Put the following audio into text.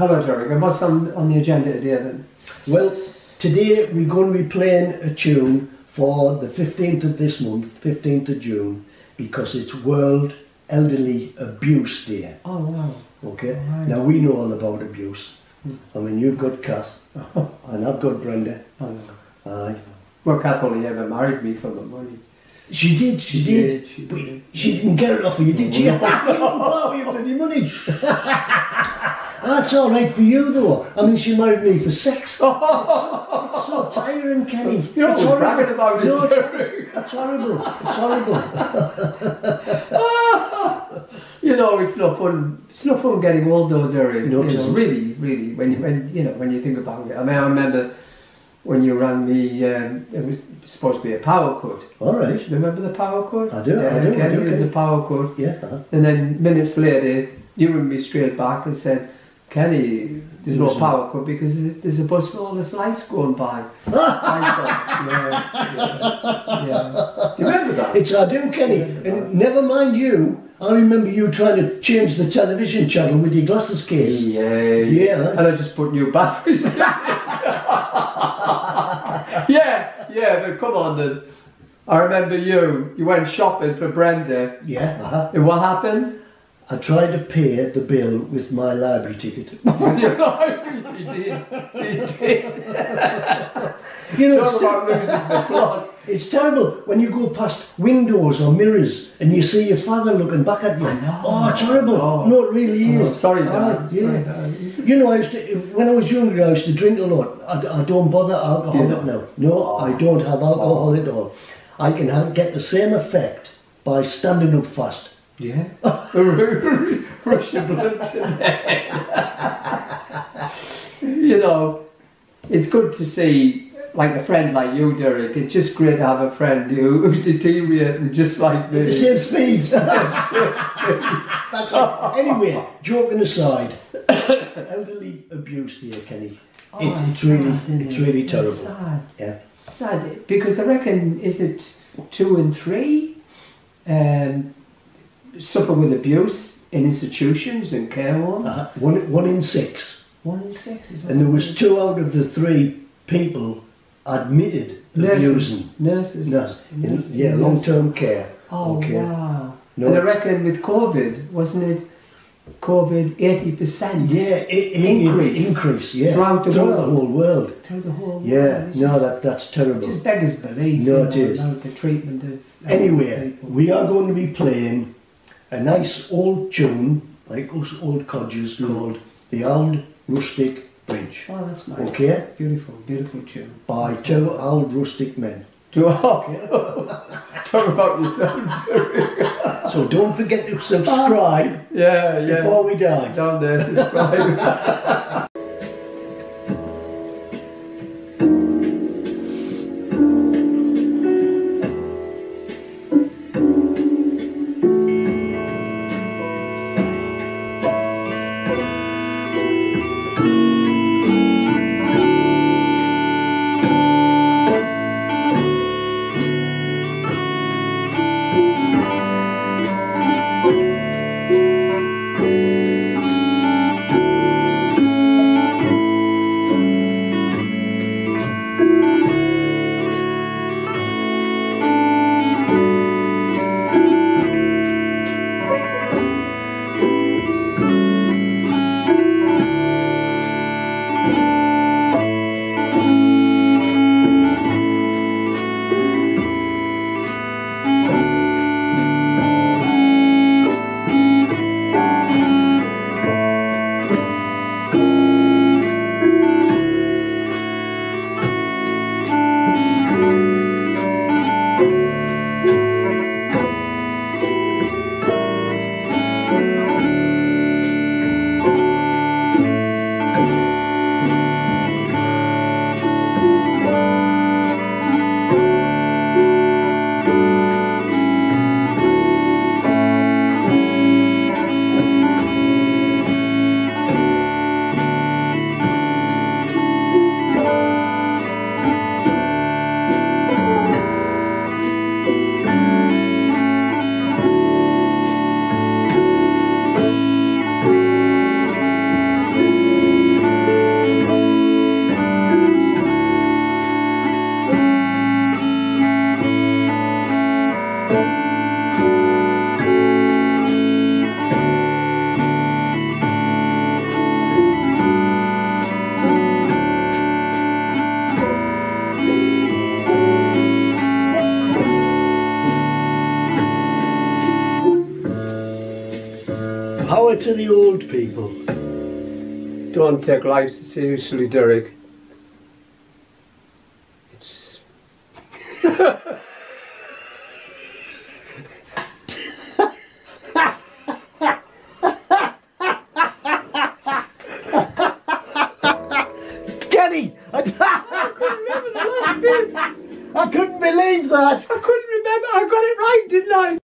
Hello, Derek. And what's on, on the agenda today then? Well, today we're going to be playing a tune for the 15th of this month, 15th of June, because it's World Elderly Abuse Day. Oh, wow. Okay? Now we know all about abuse. Hmm. I mean, you've got Kath, and I've got Brenda. Oh, no. Aye. Well, Kath only ever married me for the money. She did, she, She did. did, she But did. she didn't get it off of you, did she? Oh, you didn't part your bloody money. That's all right for you, though. I mean, she married me for sex. It's so tiring, Kenny. You're it's horrible. bragging about it, No, it's, it's horrible. It's horrible. You know, it's not fun. It's not fun getting old, though, Derek. No, it you know, really, really. When you, when you know, when you think about it. I mean, I remember when you rang me. Um, it was supposed to be a power cut. All right. Remember the power cut? I do, I Yeah, do, I do, It was a power cut. Yeah. uh-huh. And then minutes later, you rang me straight back and said, Kenny, there's no power cut because there's a bus all this lights going by. I thought, yeah, yeah, yeah. Do you remember that? It's I do, Kenny. And never mind you. I remember you trying to change the television channel with your glasses case. Yeah, Yeah. And I just put new batteries. in. yeah, yeah, but come on then. I remember you. You went shopping for Brenda. Yeah. Uh-huh. And what happened? I tried to pay the bill with my library ticket. you know, did. He did. You know, Talk it's, about losing the plot. it's terrible when you go past windows or mirrors and you see your father looking back at you. Oh, it's horrible. Oh. No, it really Oh, is. sorry, Ah, Dad. yeah. Sorry. You know, I used to, when I was younger, I used to drink a lot. I, I don't bother alcohol You don't? now. No, I don't have alcohol at all. I can ha- get the same effect by standing up fast. Yeah. Rush your blood to them. you know, it's good to see like a friend like you, Derek. It's just great to have a friend who, who's deteriorating just like me. The same speed. That's it. Anyway, joking aside, elderly abuse here, Kenny. Oh, It, it's really, sad, it's it? really It's terrible. sad. Yeah. Sad because they reckon is it two and three um, suffer with abuse in institutions and care homes. Uh, one, one in six. One in six. Is And there was two out of the three people admitted nurses. abusing. Nurses. Nurse, in, Nurses. yeah, long-term care. Oh okay. wow! No, and I reckon with COVID, wasn't it? COVID eighty percent Yeah, i i- Increase. increase, yeah. Throughout the world. whole world. through the whole. Yeah, world. It's no, just, that that's terrible. just beggars belief. No, it know, is. The treatment of. Anyway, people. we are going to be playing a nice old tune, like us old codgers, Mm. called The Old Rustic Bridge, Oh, that's nice. Okay. Beautiful, beautiful tune. by two old rustic men. To talk about yourself. So don't forget to subscribe yeah, yeah. before we die. Down there, subscribe. to the old people. Don't take life seriously, Derek. It's... Kenny! I couldn't believe that!